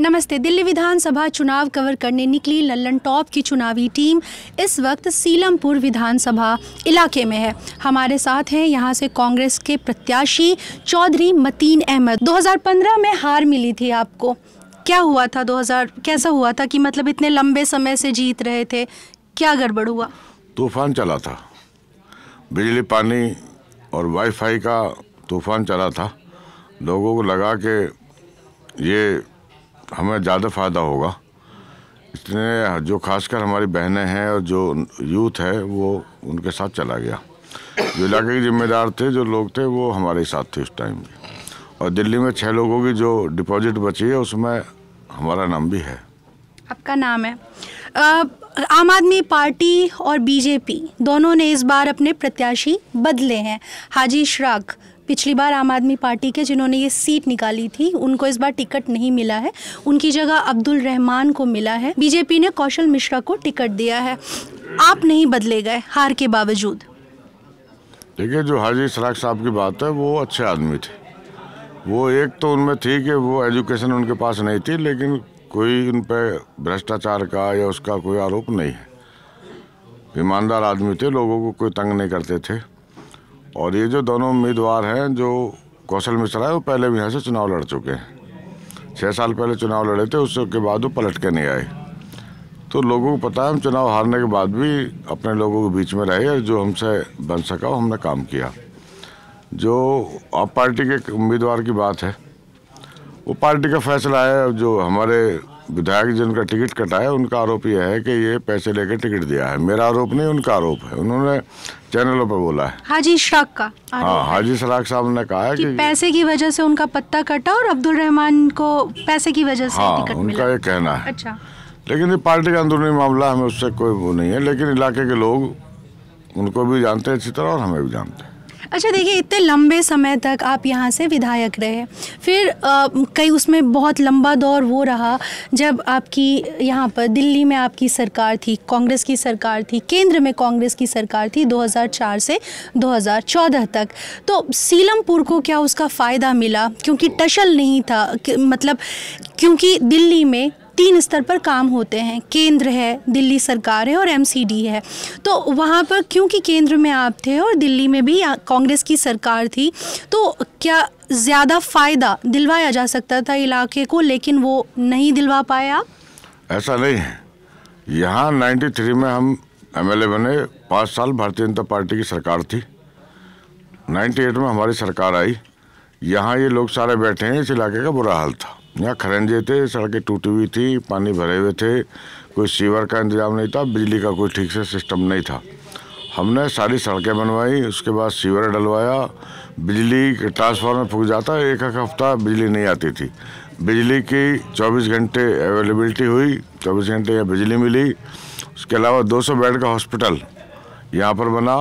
नमस्ते, दिल्ली विधानसभा चुनाव कवर करने निकली लल्लन टॉप की चुनावी टीम इस वक्त सीलमपुर विधानसभा इलाके में है। हमारे साथ हैं यहाँ से कांग्रेस के प्रत्याशी चौधरी मतीन अहमद। 2015 में हार मिली थी आपको। क्या हुआ था 2000 कैसा हुआ था कि मतलब इतने लंबे समय से जीत रहे थे? क्या गड़बड़ हुआ? तूफ़ान चला था। बिजली, पानी और वाईफाई का तूफ़ान चला था। लोगों को लगा कि ये हमें ज़्यादा फ़ायदा होगा। इसलिए जो खासकर हमारी बहनें हैं और जो यूथ है, वो उनके साथ चला गया। जो इलाके के जिम्मेदार थे, जो लोग थे, वो हमारे साथ थे उस टाइम और दिल्ली में छः लोगों की जो डिपॉजिट बची है, उसमें हमारा नाम भी है। आपका नाम है? आम आदमी पार्टी और बीजेपी दोनों ने इस बार अपने प्रत्याशी बदले हैं। हाजी इशराक पिछली बार आम आदमी पार्टी के जिन्होंने ये सीट निकाली थी, उनको इस बार टिकट नहीं मिला है। उनकी जगह अब्दुल रहमान को मिला है। बीजेपी ने कौशल मिश्रा को टिकट दिया है। आप नहीं बदले गए, हार के बावजूद। देखिए, जो हाजी सराग साहब की बात है, वो अच्छे आदमी थे। वो एक तो उनमें थी कि वो एजुकेशन उनके पास नहीं थी, लेकिन कोई उन पर भ्रष्टाचार का या उसका कोई आरोप नहीं है। ईमानदार आदमी थे, लोगों को कोई तंग नहीं करते थे। और ये जो दोनों उम्मीदवार हैं, जो कौशल मिश्रा है, वो पहले भी यहाँ से चुनाव लड़ चुके हैं। छः साल पहले चुनाव लड़े थे उसके बाद वो पलट के नहीं आए। तो लोगों को पता है, हम चुनाव हारने के बाद भी अपने लोगों के बीच में रहे और जो हमसे बन सका, वो हमने काम किया। जो आप पार्टी के उम्मीदवार की बात है, वो पार्टी का फैसला है, जो हमारे विधायक जिनका टिकट कटा है उनका आरोप यह है कि ये पैसे लेकर टिकट दिया है। मेरा आरोप नहीं उनका आरोप है। उन्होंने चैनलों पर बोला है। हाजी इशराक का हाँ हाजी सराग साहब ने कहा है कि कि पैसे की वजह से उनका पत्ता कटा और अब्दुल रहमान को पैसे की वजह से हाँ टिकट उनका ये कहना है। अच्छा। लेकिन ये पार्टी का अंदरूनी मामला हमें उससे कोई वो नहीं है। लेकिन इलाके के लोग उनको भी जानते हैं अच्छी तरह और हमें भी जानते हैं। अच्छा देखिए इतने लंबे समय तक आप यहाँ से विधायक रहे। फिर अ, कई उसमें बहुत लंबा दौर वो रहा जब आपकी यहाँ पर दिल्ली में आपकी सरकार थी कांग्रेस की सरकार थी केंद्र में कांग्रेस की सरकार थी 2004 से 2014 तक। तो सीलमपुर को क्या उसका फ़ायदा मिला? क्योंकि टशल नहीं था मतलब क्योंकि दिल्ली में तीन स्तर पर काम होते हैं। केंद्र है, दिल्ली सरकार है और एमसीडी है। तो वहाँ पर क्योंकि केंद्र में आप थे और दिल्ली में भी कांग्रेस की सरकार थी तो क्या ज़्यादा फ़ायदा दिलवाया जा सकता था इलाके को, लेकिन वो नहीं दिलवा पाए आप ऐसा नहीं है। यहाँ 93 में हम एमएलए बने, पाँच साल भारतीय जनता पार्टी की सरकार थी। 98 में हमारी सरकार आई। यहाँ ये लोग सारे बैठे हैं, इस इलाके का बुरा हाल था। यहाँ खरंजे थे सड़कें टूटी हुई थी, पानी भरे हुए थे, कोई सीवर का इंतज़ाम नहीं था, बिजली का कोई ठीक से सिस्टम नहीं था। हमने सारी सड़कें बनवाई, उसके बाद सीवर डलवाया, बिजली के ट्रांसफार्मर फूक जाता, एक एक हफ़्ता बिजली नहीं आती थी। बिजली की 24 घंटे अवेलेबिलिटी हुई 24 घंटे यहाँ बिजली मिली, उसके अलावा 200 बेड का हॉस्पिटल यहाँ पर बना,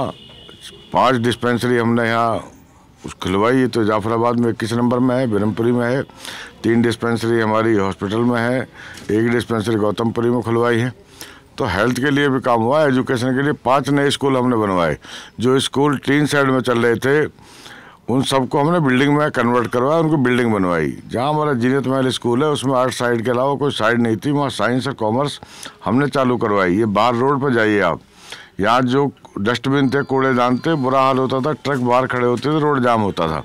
पाँच डिस्पेंसरी हमने यहाँ उस खुलवाई तो जाफराबाद में इक्कीस नंबर में है बिरमपुरी में है, तीन डिस्पेंसरी हमारी हॉस्पिटल में है, एक डिस्पेंसरी गौतमपुरी में खुलवाई है। तो हेल्थ के लिए भी काम हुआ, एजुकेशन के लिए पाँच नए स्कूल हमने बनवाए। जो स्कूल तीन साइड में चल रहे थे, उन सबको हमने बिल्डिंग में कन्वर्ट करवाया, उनको बिल्डिंग बनवाई। जहाँ हमारा जीनत महल स्कूल है, उसमें आर्ट साइड के अलावा कोई साइड नहीं थी, वहाँ साइंस और कॉमर्स हमने चालू करवाई। ये बाहर रोड पर जाइए आप। यहाँ जो डस्टबिन थे कूड़ेदान थे बुरा हाल होता था ट्रक बाहर खड़े होते थे रोड जाम होता था।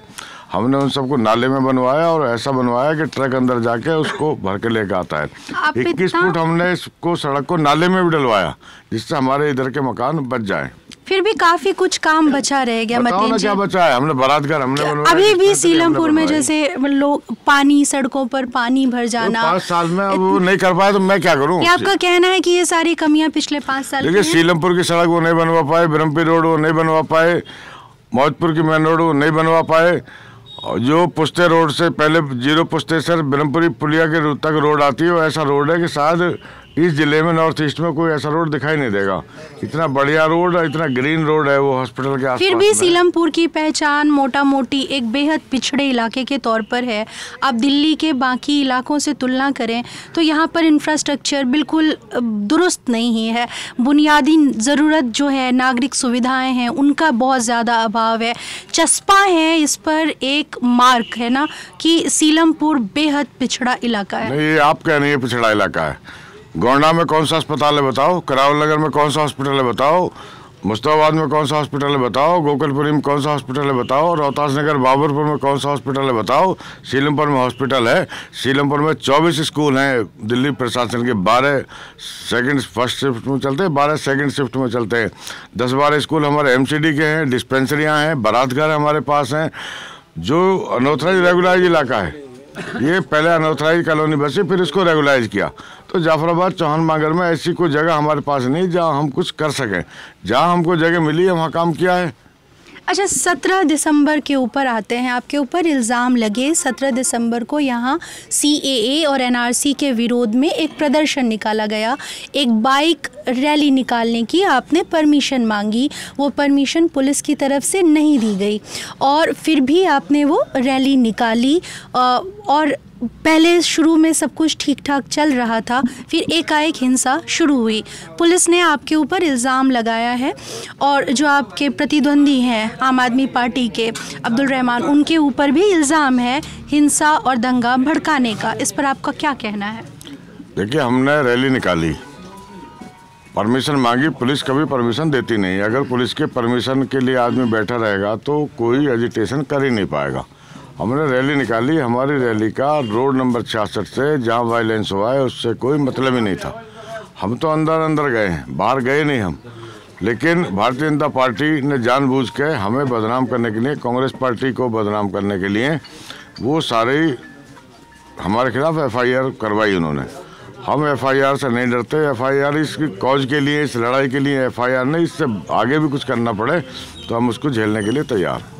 हमने उन सबको नाले में बनवाया और ऐसा बनवाया कि ट्रक अंदर जाके उसको भर के लेके आता है। इक्कीस फुट हमने इसको सड़क को नाले में भी डलवाया जिससे हमारे इधर के मकान बच जाए। फिर भी काफ़ी कुछ काम बचा रह गया बताओ ना क्या बचा है? हमने बारात घर हमने अभी भी सीलमपुर में जैसे लोग पानी सड़कों पर पानी भर तो जाना पाँच साल में अब नहीं कर पाए तो मैं क्या करूँ ये आपका कहना है कि ये सारी कमियाँ पिछले पाँच साल देखिए सीलमपुर की सड़क वो नहीं बनवा पाए ब्रह्मपुर रोड वो नहीं बनवा पाए मौजपुर की मेन रोड वो नहीं बनवा पाए और जो पुश्ते रोड से पहले ज़ीरो पुश्ते सर ब्रह्मपुरी पुलिया के तक रोड आती है वो ऐसा रोड है कि शायद इस ज़िले में नॉर्थ ईस्ट में कोई ऐसा रोड दिखाई नहीं देगा। इतना बढ़िया रोड है इतना ग्रीन रोड है वो हॉस्पिटल के आसपास फिर भी सीलमपुर की पहचान मोटा मोटी एक बेहद पिछड़े इलाके के तौर पर है। आप दिल्ली के बाकी इलाकों से तुलना करें तो यहाँ पर इंफ्रास्ट्रक्चर बिल्कुल दुरुस्त नहीं है बुनियादी ज़रूरत जो है नागरिक सुविधाएँ हैं उनका बहुत ज़्यादा अभाव है। चस्पा है इस पर एक मार्क है ना कि सीलमपुर बेहद पिछड़ा इलाका है। नहीं ये आप कह रहे है पिछड़ा इलाका है। गोंडा में कौन सा अस्पताल है बताओ? करावल नगर में कौन सा हॉस्पिटल है बताओ? मुस्ताबाद में कौन सा हॉस्पिटल है बताओ? गोकलपुरी में कौन सा हॉस्पिटल है बताओ? रोहतास नगर, बाबरपुर में कौन सा हॉस्पिटल है बताओ? सीलमपुर में हॉस्पिटल है। सीलमपुर में 24 स्कूल हैं। दिल्ली प्रशासन के 12 सेकंड फ़र्स्ट शिफ्ट में चलते हैं, बारह सेकंड शिफ्ट में चलते हैं। दस बारह स्कूल हमारे एमसीडी के हैं डिस्पेंसरियाँ हैं, बारात घर हमारे पास हैं। जो अनोथराइज रेगुलाइज इलाका है ये पहले अनऑथराइज कॉलोनी बसी, फिर इसको रेगुलाइज किया। तो जाफराबाद चौहान मांगर में ऐसी कोई जगह हमारे पास नहीं, जहाँ हम कुछ कर सकें। जहाँ हमको जगह मिली है, वहाँ काम किया है। अच्छा सत्रह दिसंबर के ऊपर आते हैं। आपके ऊपर इल्ज़ाम लगे। सत्रह दिसंबर को यहाँ सी और एनआरसी के विरोध में एक प्रदर्शन निकाला गया। एक बाइक रैली निकालने की आपने परमिशन मांगी। वो परमिशन पुलिस की तरफ़ से नहीं दी गई। और फिर भी आपने वो रैली निकाली। और पहले शुरू में सब कुछ ठीक ठाक चल रहा था, फिर एकाएक हिंसा शुरू हुई। पुलिस ने आपके ऊपर इल्ज़ाम लगाया है और जो आपके प्रतिद्वंदी हैं, आम आदमी पार्टी के, अब्दुल रहमान, उनके ऊपर भी इल्ज़ाम है हिंसा और दंगा भड़काने का। इस पर आपका क्या कहना है? देखिए, हमने रैली निकाली। परमिशन मांगी, पुलिस कभी परमिशन देती नहीं। अगर पुलिस के परमिशन के लिए आदमी बैठा रहेगा तो कोई एजिटेशन कर ही नहीं पाएगा। हमने रैली निकाली, हमारी रैली का रोड नंबर छियासठ से जहाँ वायलेंस हुआ है, उससे कोई मतलब ही नहीं था। हम तो अंदर अंदर गए हैं, बाहर गए नहीं हम। लेकिन भारतीय जनता पार्टी ने जानबूझ के हमें बदनाम करने के लिए, कांग्रेस पार्टी को बदनाम करने के लिए, वो सारे हमारे खिलाफ एफआईआर करवाई उन्होंने। हम एफआईआर से नहीं डरते एफआईआर इस कॉज के लिए, इस लड़ाई के लिए एफआईआर नहीं, इससे आगे भी कुछ करना पड़े तो हम उसको झेलने के लिए तैयार हैं।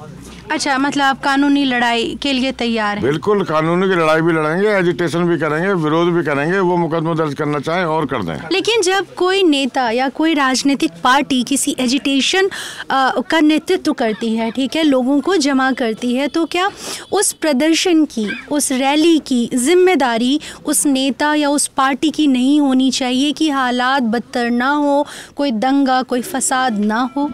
अच्छा मतलब आप कानूनी लड़ाई के लिए तैयार हैं? बिल्कुल कानूनी की लड़ाई भी लड़ेंगे एजिटेशन भी करेंगे विरोध भी करेंगे वो मुकदमा दर्ज करना चाहें और कर दें। लेकिन जब कोई नेता या कोई राजनीतिक पार्टी किसी एजिटेशन का नेतृत्व करती है ठीक है लोगों को जमा करती है तो क्या उस प्रदर्शन की उस रैली की ज़िम्मेदारी उस नेता या उस पार्टी की नहीं होनी चाहिए कि हालात बदतर ना हो कोई दंगा कोई फसाद ना हो?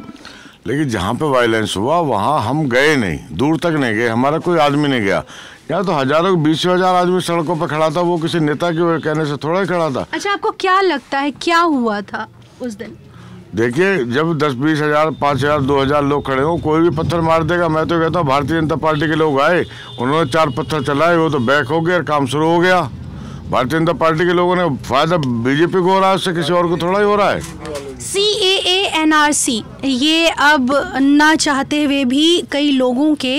लेकिन जहाँ पे वायलेंस हुआ वहाँ हम गए नहीं। दूर तक नहीं गए। हमारा कोई आदमी नहीं गया। यहाँ तो हज़ारों बीस हज़ार आदमी सड़कों पर खड़ा था वो किसी नेता के कहने से थोड़ा ही खड़ा था। अच्छा आपको क्या लगता है क्या हुआ था उस दिन? देखिए जब दस बीस हज़ार पाँच हज़ार दो हज़ार लोग खड़े हो कोई भी पत्थर मार देगा मैं तो कहता हूँ भारतीय जनता पार्टी के लोग आए उन्होंने चार पत्थर चलाए वो तो बैक हो गया काम शुरू हो गया। भारतीय जनता पार्टी के लोगों ने फ़ायदा बीजेपी को हो रहा है उससे किसी और को थोड़ा ही हो रहा है। सी ए एन आर सी ये अब ना चाहते हुए भी कई लोगों के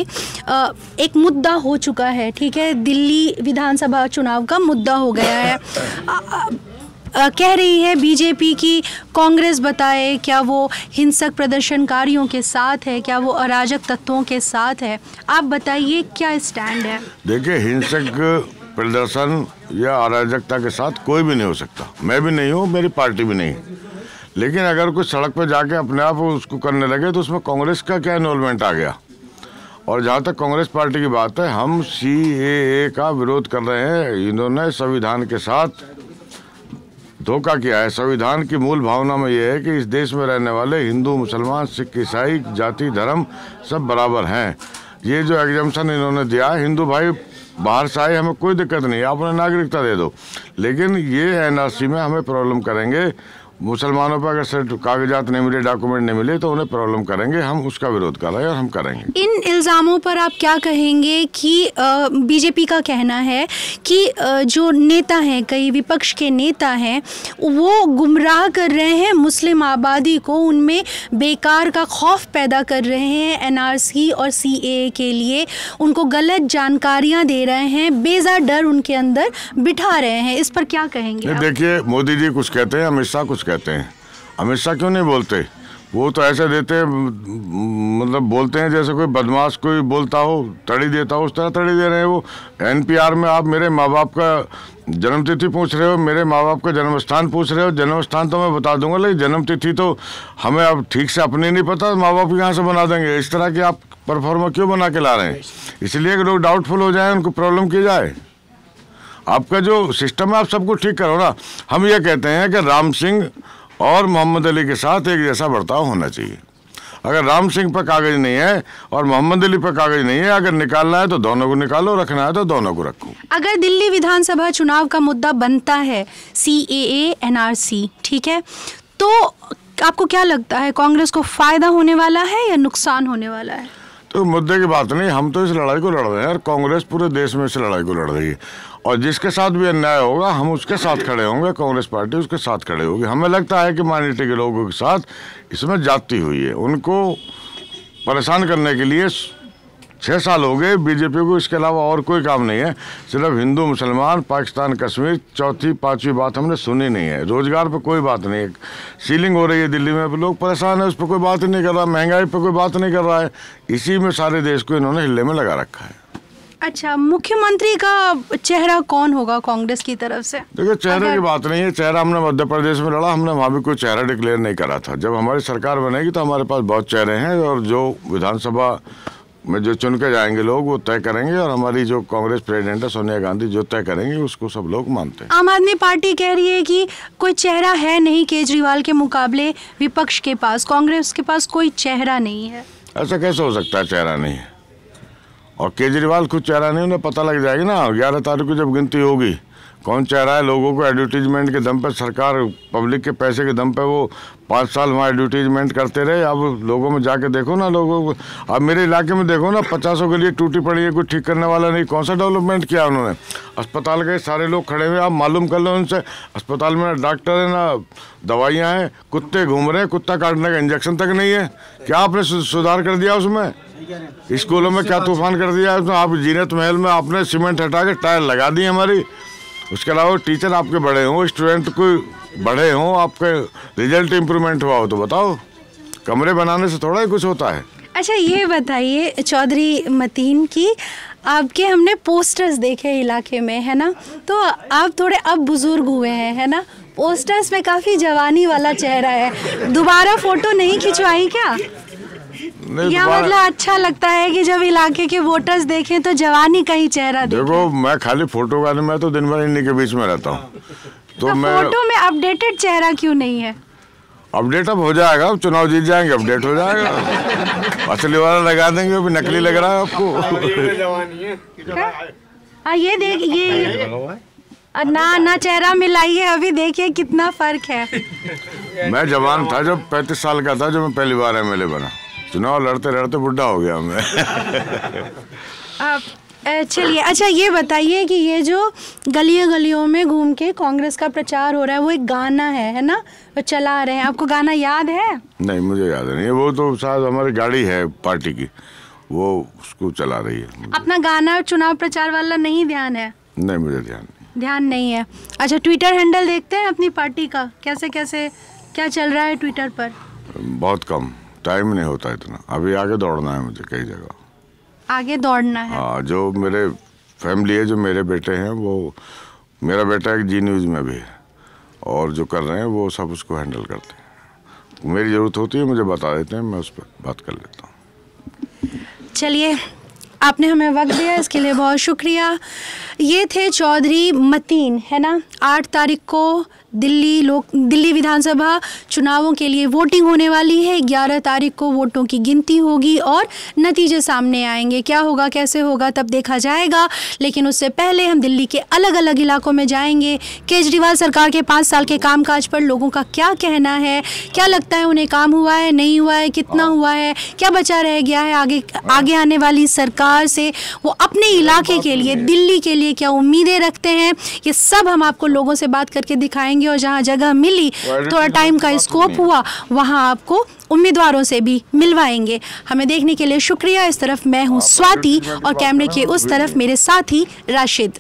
एक मुद्दा हो चुका है ठीक है? दिल्ली विधानसभा चुनाव का मुद्दा हो गया है। कह रही है बीजेपी की कांग्रेस बताए क्या वो हिंसक प्रदर्शनकारियों के साथ है क्या वो अराजक तत्वों के साथ है? आप बताइए क्या स्टैंड है? देखिए हिंसक प्रदर्शन या अराजकता के साथ कोई भी नहीं हो सकता। मैं भी नहीं हूँ मेरी पार्टी भी नहीं लेकिन अगर कुछ सड़क पर जाके अपने आप उसको करने लगे तो उसमें कांग्रेस का क्या इन्वॉल्वमेंट आ गया? और जहाँ तक कांग्रेस पार्टी की बात है, हम सी ए का विरोध कर रहे हैं। इन्होंने संविधान के साथ धोखा किया है। संविधान की मूल भावना में यह है कि इस देश में रहने वाले हिंदू, मुसलमान, सिख, ईसाई, जाति, धर्म सब बराबर हैं। ये जो एग्जामेशन इन्होंने दिया, हिंदू भाई बाहर से आए, हमें कोई दिक्कत नहीं आप उन्हें नागरिकता दे दो। लेकिन ये एनआरसी में हमें प्रॉब्लम करेंगे मुसलमानों पर अगर कागजात नहीं मिले डॉक्यूमेंट नहीं मिले तो उन्हें प्रॉब्लम करेंगे। हम उसका विरोध कर रहे हैं और हम करेंगे। इन इल्ज़ामों पर आप क्या कहेंगे कि बीजेपी का कहना है कि जो नेता हैं कई विपक्ष के नेता हैं वो गुमराह कर रहे हैं मुस्लिम आबादी को। उनमें बेकार का खौफ पैदा कर रहे हैं एनआरसी और सीए के लिए। उनको गलत जानकारियाँ दे रहे हैं बेजा डर उनके अंदर बिठा रहे हैं। इस पर क्या कहेंगे देखिए मोदी जी कुछ कहते हैं अमित शाह कुछ कहते हैं। अमित शाह क्यों नहीं बोलते? वो तो ऐसे देते मतलब बोलते हैं जैसे कोई बदमाश कोई बोलता हो, तड़ी देता हो, उस तरह तड़ी दे रहे हैं वो। एनपीआर में आप मेरे माँ बाप का जन्मतिथि पूछ रहे हो, मेरे माँ बाप का जन्म स्थान पूछ रहे हो जन्म स्थान तो मैं बता दूँगा, लेकिन जन्मतिथि तो हमें अब ठीक से अपनी नहीं पता माँ बाप यहाँ से बना देंगे। इस तरह की आप परफॉर्मा क्यों बना के ला रहे हैं? इसलिए लोग डाउटफुल हो जाए, उनको प्रॉब्लम की जाए। आपका जो सिस्टम है आप सबको ठीक करो ना। हम ये कहते हैं कि राम सिंह और मोहम्मद अली के साथ एक जैसा बर्ताव होना चाहिए। अगर राम सिंह पर कागज़ नहीं है और मोहम्मद अली पर कागज़ नहीं है अगर निकालना है तो दोनों को निकालो रखना है तो दोनों को रखो। अगर दिल्ली विधानसभा चुनाव का मुद्दा बनता है सी ए एनआरसी ठीक है? तो आपको क्या लगता है कांग्रेस को फ़ायदा होने वाला है या नुकसान होने वाला है? तो मुद्दे की बात नहीं हम तो इस लड़ाई को लड़ रहे हैं और कांग्रेस पूरे देश में इस लड़ाई को लड़ रही है। और जिसके साथ भी अन्याय होगा, हम उसके साथ खड़े होंगे, कांग्रेस पार्टी उसके साथ खड़े होगी। हमें लगता है कि माइनॉरिटी के लोगों के साथ इसमें जाती हुई है। उनको परेशान करने के लिए छः साल हो गए बीजेपी को, इसके अलावा और कोई काम नहीं है। सिर्फ़ हिंदू, मुसलमान, पाकिस्तान, कश्मीर, चौथी, पांचवी बात हमने सुनी नहीं है। रोज़गार पर कोई बात नहीं है। सीलिंग हो रही है दिल्ली में, लोग परेशान है, उस पर कोई बात ही नहीं कर रहा। महँगाई पर कोई बात नहीं कर रहा है। इसी में सारे देश को इन्होंने हिले में लगा रखा है। अच्छा मुख्यमंत्री का चेहरा कौन होगा कांग्रेस की तरफ़ से? देखिए चेहरे की बात नहीं है चेहरा हमने मध्य प्रदेश में लड़ा हमने वहाँ भी कोई चेहरा डिक्लेयर नहीं करा था। जब हमारी सरकार बनेगी तो हमारे पास बहुत चेहरे हैं और जो विधानसभा में जो चुन के जाएँगे लोग वो तय करेंगे और हमारी जो कांग्रेस प्रेसिडेंट है सोनिया गांधी जो तय करेंगे उसको सब लोग मानते हैं। आम आदमी पार्टी कह रही है कि कोई चेहरा है नहीं केजरीवाल के मुकाबले विपक्ष के पास कांग्रेस के पास कोई चेहरा नहीं है। ऐसा कैसे हो सकता है चेहरा नहीं है? और केजरीवाल खुद चेहरा नहीं, उन्हें पता लग जाएगी ना। ग्यारह तारीख को जब गिनती होगी, कौन चाह रहा है? लोगों को एडवर्टीजमेंट के दम पर सरकार पब्लिक के पैसे के दम पर वो पाँच साल वहाँ एडवर्टीजमेंट करते रहे। अब लोगों में जाके देखो ना, लोगों को। अब मेरे इलाके में देखो ना, पचासों के लिए टूटी पड़ी है, कोई ठीक करने वाला नहीं। कौन सा डेवलपमेंट किया उन्होंने? अस्पताल के सारे लोग खड़े हुए। आप मालूम कर लो उनसे, अस्पताल में ना डॉक्टर है, ना दवाइयाँ हैं, कुत्ते घूम रहे हैं, कुत्ता काटने का इंजेक्शन तक नहीं है। क्या आपने सुधार कर दिया उसमें? स्कूलों में क्या तूफ़ान कर दिया उसमें आप जीनत महल में आपने सीमेंट हटा के टायर लगा दी हमारी। उसके अलावा टीचर आपके बड़े हों, स्टूडेंट कोई बड़े हों, आपके रिज़ल्ट इम्प्रूवमेंट हुआ हो तो बताओ। कमरे बनाने से थोड़ा ही कुछ होता है। अच्छा ये बताइए चौधरी मतीन की, आपके हमने पोस्टर्स देखे इलाके में, है ना? तो आप थोड़े अब बुज़ुर्ग हुए हैं, है ना? पोस्टर्स में काफ़ी जवानी वाला चेहरा है। दोबारा फ़ोटो नहीं खिंचवाई क्या? या मतलब अच्छा लगता है कि जब इलाके के वोटर्स देखें तो जवानी का ही चेहरा देखो। मैं खाली फ़ोटो का मैं तो दिन भर इन्हीं के बीच में रहता हूँ। तो, तो मैं फ़ोटो में अपडेटेड चेहरा क्यों नहीं है? अपडेट अब हो जाएगा चुनाव जीत जाएँगे अपडेट हो जाएगा। असली वाला लगा देंगे अभी नकली लग रहा है आपको। हाँ ये देख ये ना ना चेहरा मिलाइए अभी देखिए कितना फ़र्क है। मैं जवान था जब पैंतीस साल का था जब मैं पहली बार एम एमएलए बना। चुनाव लड़ते लड़ते बुढ़ा हो गया मैं। चलिए अच्छा ये बताइए कि ये जो गलियों गलियों में घूम के कांग्रेस का प्रचार हो रहा है वो एक गाना है है ना? वो चला रहे हैं। आपको गाना याद है? नहीं मुझे याद नहीं वो तो शायद हमारी गाड़ी है पार्टी की। वो उसको चला रही है। अपना गाना चुनाव प्रचार वाला नहीं ध्यान है? नहीं मुझे ध्यान नहीं। ध्यान नहीं है। अच्छा ट्विटर हैंडल देखते हैं अपनी पार्टी का? कैसे कैसे क्या चल रहा है ट्विटर पर? बहुत कम। टाइम नहीं होता इतना। अभी आगे दौड़ना है मुझे कई जगह। आगे दौड़ना है। हाँ जो मेरे फैमिली है जो मेरे बेटे हैं वो मेरा बेटा एक जी न्यूज़ में भी है और जो कर रहे हैं वो सब उसको हैंडल करते हैं। मेरी ज़रूरत होती है मुझे बता देते हैं मैं उस पर बात कर लेता हूँ। चलिए आपने हमें वक्त दिया इसके लिए बहुत शुक्रिया। ये थे चौधरी मतीन है ना? आठ तारीख को दिल्ली लोक, दिल्ली विधानसभा चुनावों के लिए वोटिंग होने वाली है। ग्यारह तारीख को वोटों की गिनती होगी और नतीजे सामने आएँगे। क्या होगा, कैसे होगा, तब देखा जाएगा। लेकिन उससे पहले हम दिल्ली के अलग अलग इलाकों में जाएँगे। केजरीवाल सरकार के पाँच साल के कामकाज पर लोगों का क्या कहना है? क्या लगता है उन्हें काम हुआ है, नहीं हुआ है, कितना हुआ है? क्या बचा रह गया है आगे आगे आने वाली सरकार से? वो अपने इलाके के लिए, दिल्ली के लिए क्या उम्मीदें रखते हैं? ये सब हम आपको लोगों से बात करके दिखाएँगे। जाएँगे और जहाँ जगह मिली थोड़ा टाइम का स्कोप हुआ वहाँ आपको उम्मीदवारों से भी मिलवाएँगे। हमें देखने के लिए शुक्रिया। इस तरफ़ मैं हूँ स्वाति और कैमरे के उस तरफ़ मेरे साथी राशिद।